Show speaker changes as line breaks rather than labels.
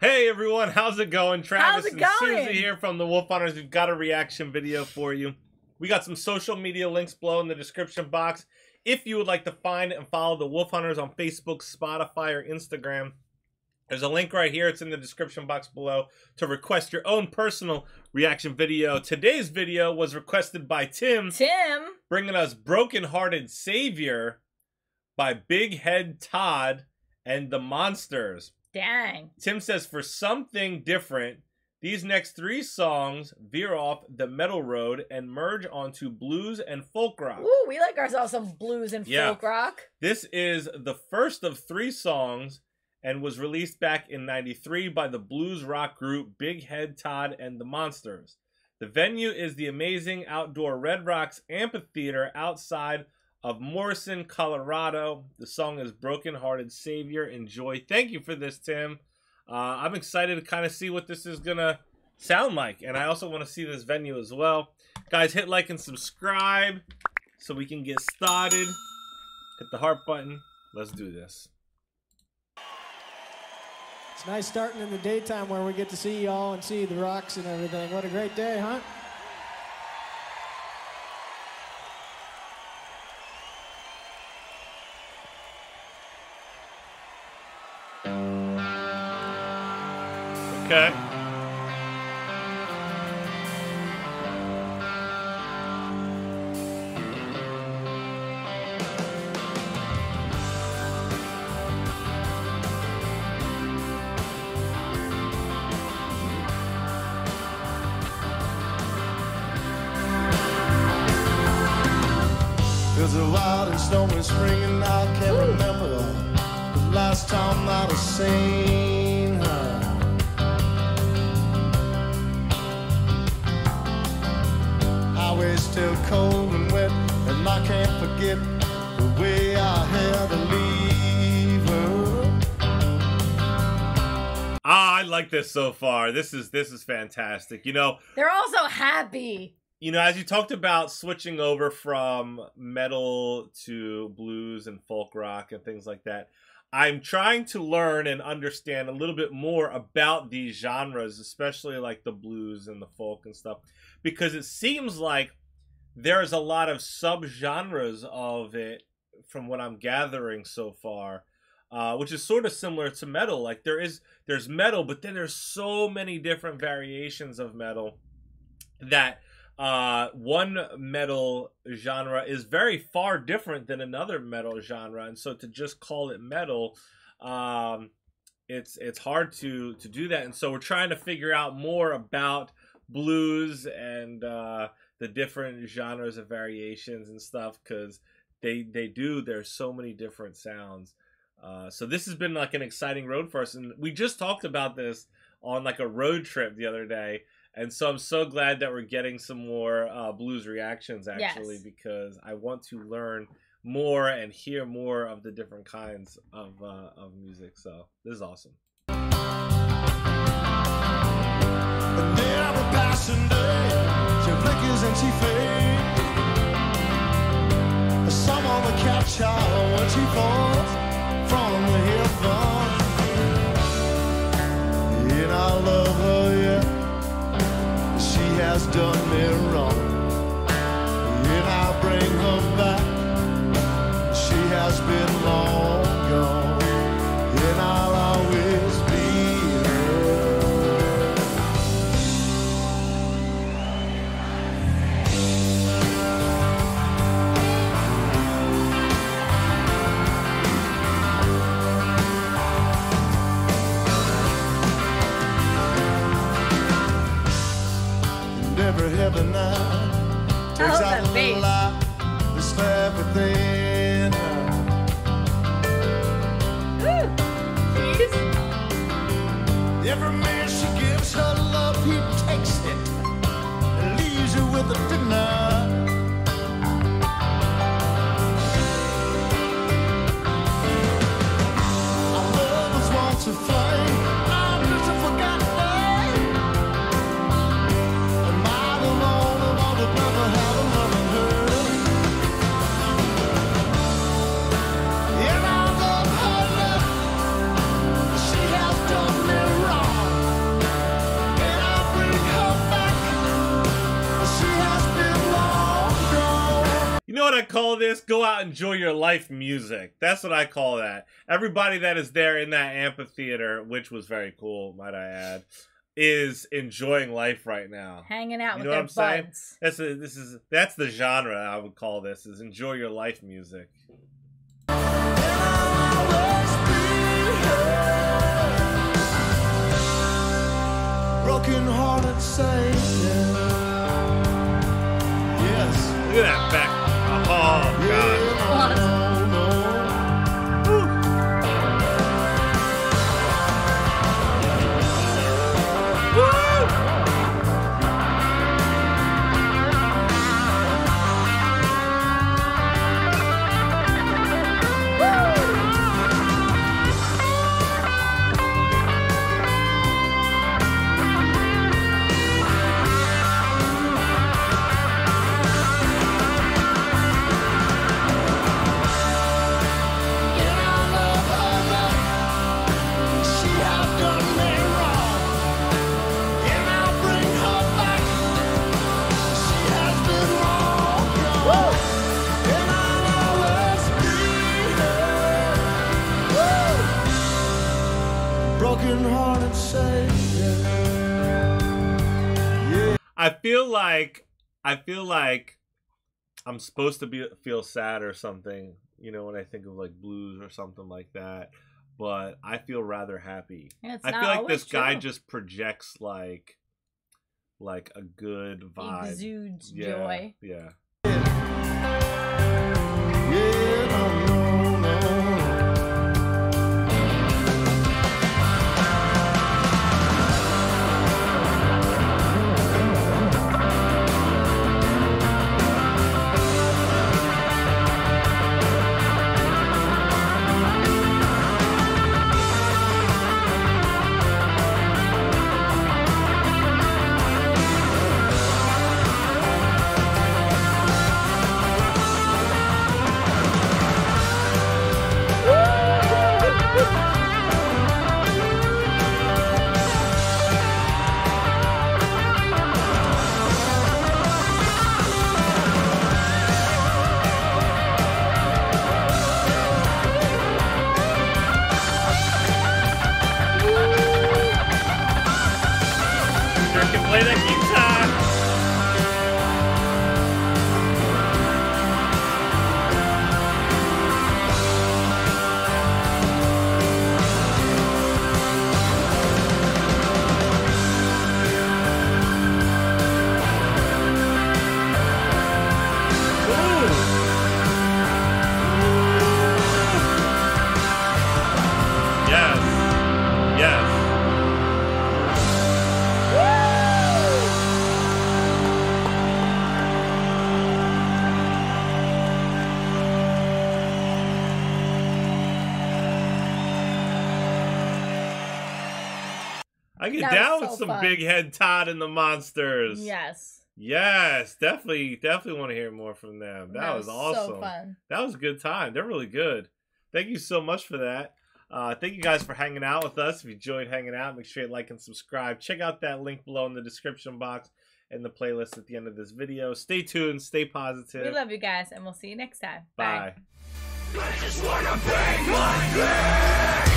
Hey everyone, how's it going? Travis
it
and
going?
Susie here from the Wolf HunterZ. We've got a reaction video for you. We got some social media links below in the description box. If you would like to find and follow the Wolf HunterZ on Facebook, Spotify, or Instagram, there's a link right here. It's in the description box below to request your own personal reaction video. Today's video was requested by Tim,
Tim.
bringing us Broken Hearted Savior by Big Head Todd and the Monsters.
Dang.
Tim says, for something different, these next three songs veer off the metal road and merge onto blues and folk rock.
Ooh, we like ourselves some blues and
Yeah.
folk rock.
This is the first of three songs and was released back in 93 by the blues rock group Big Head Todd and the Monsters. The venue is the amazing outdoor Red Rocks Amphitheater outside of Morrison, Colorado. The song is Broken Hearted Savior. Enjoy. Thank you for this, Tim. Uh, I'm excited to kind of see what this is going to sound like. And I also want to see this venue as well. Guys, hit like and subscribe so we can get started. Hit the heart button. Let's do this.
It's nice starting in the daytime where we get to see y'all and see the rocks and everything. What a great day, huh?
Okay.
It's a wild and stormy spring, and I can't remember the last time that I seen still cold and wet, and I can't forget the way I had to leave her.
Ah, I like this so far. This is this is fantastic. You know,
They're all so happy.
you know, as you talked about switching over from metal to blues and folk rock and things like that, I'm trying to learn and understand a little bit more about these genres, especially like the blues and the folk and stuff, because it seems like there's a lot of subgenres of it from what I'm gathering so far. Uh, which is sort of similar to metal. Like there is there's metal, but then there's so many different variations of metal that uh, one metal genre is very far different than another metal genre, and so to just call it metal, um, it's it's hard to to do that. And so we're trying to figure out more about blues and uh, the different genres of variations and stuff because they they do. There's so many different sounds. Uh, so this has been like an exciting road for us, and we just talked about this on like a road trip the other day and so I'm so glad that we're getting some more uh, blues reactions actually
Yes.
because I want to learn more and hear more of the different kinds of uh, of music. So this is awesome.
And then every passing day, she flickers and she fades. Someone catch her when she falls from the heaven. And I love her, yeah. She has done me wrong. Takes
Oh,
out
that
a
bass.
little light that's left within her.
Woo.
Every man she gives her love, he takes it and leaves her with a dinner.
Call this? Go out enjoy your life music. That's what I call that. Everybody that is there in that amphitheater, which was very cool, might I add, is enjoying life right now.
Hanging out
You
with
know
their
what I'm saying?
buds.
That's a, this is that's the genre I would call this is enjoy your life music.
Broken hearted Satan. Yes.
Look at that back. Oh god. Feel like I feel like I'm supposed to be feel sad or something, you know, when I think of like blues or something like that. But I feel rather happy.
Yeah,
I feel like this guy just projects like like a good vibe.
exudes
yeah,
joy.
Yeah.
Yeah,
get
That was
down with
so
some
fun.
big head Todd and the monsters.
Yes.
Yes, definitely, definitely want to hear more from them. That, was, awesome.
So fun.
That was a good time. They're really good. Thank you so much for that. Uh, thank you guys for hanging out with us. If you enjoyed hanging out, make sure you like and subscribe. Check out that link below in the description box and the playlist at the end of this video. Stay tuned. Stay positive.
We love you guys, and we'll see you next time.
Bye.
I